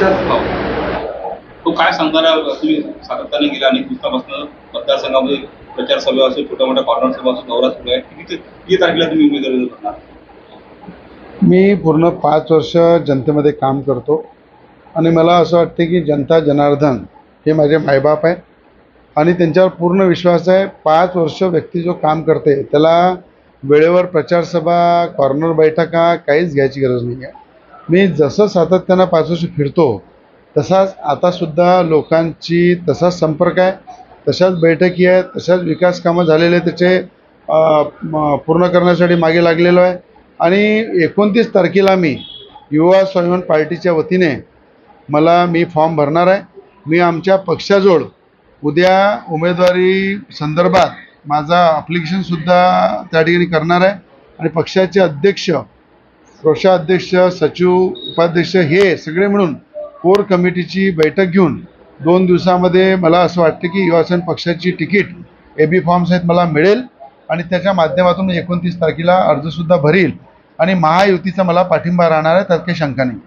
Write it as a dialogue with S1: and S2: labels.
S1: प्रशांत
S2: तो काय सांगणार तुम्ही सातत्याने गेला आणि दिवसापासून मतदारसंघामध्ये प्रचार सभा असेल छोट्या मोठ्या कॉर्नर सभा असेल दौरा सुरू आहे. किती किती तारखेला तुम्ही उमेदवारी करणार
S3: मी पूर्ण पाच वर्ष जनतेमध्ये काम करतो आणि मला असं वाटते की जनता जनार्दन हे माझे मायबाप आहे आणि त्यांच्यावर पूर्ण विश्वास आहे. पाच वर्ष व्यक्ती जो काम करते त्याला वेळेवर प्रचारसभा कॉर्नर बैठका काहीच घ्यायची गरज नाही आहे मी जसं सातत्यानं पाच फिरतो तसाच आतासुद्धा लोकांची तसाच संपर्क आहे तशाच बैठकी आहेत तशाच विकास कामं झालेले त्याचे पूर्ण करण्यासाठी मागे लागलेलो आहे. आणि एकोणतीस तारखेला मी युवा स्वाभिमान पार्टीच्या वतीने मला मी फॉर्म भरणार आहे. मी आमच्या पक्षाजवळ उद्या उमेदवारी संदर्भात माझा अप्लिकेशनसुद्धा त्या ठिकाणी करणार आहे. आणि पक्षाचे अध्यक्ष कोषाध्यक्ष सचिव उपाध्यक्ष हे सगळे मिळून कोर कमिटीची बैठक घेऊन दोन दिवसामध्ये मला असं वाटतं की युवासेन पक्षाची तिकीट ए बी फॉर्म्स आहेत मला मिळेल आणि त्याच्या माध्यमातून एकोणतीस तारखेला अर्जसुद्धा भरील आणि महायुतीचा मला पाठिंबा राहणार आहे त्यात काही शंका नाही.